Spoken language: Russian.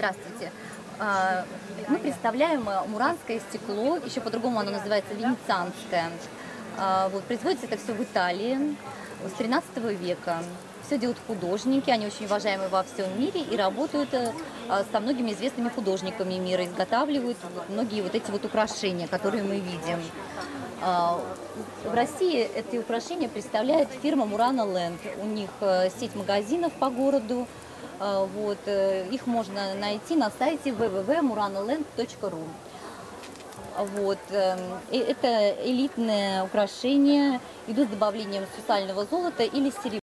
Здравствуйте. А, Мы представляем э, муранское стекло, еще по-другому оно называется венецианское. А, Вот, производится это все в Италии с 13 века. Все делают художники, они очень уважаемы во всем мире и работают э, а, со многими известными художниками мира, изготавливают многие вот эти вот украшения, которые мы видим. А, В России эти украшения представляет фирма Мурана Ленд. У них э, сеть магазинов по городу. А, Вот, э, их можно найти на сайте www.muranaland.ru. Вот, эм, это элитные украшения, идут с добавлением сусального золота или серебра.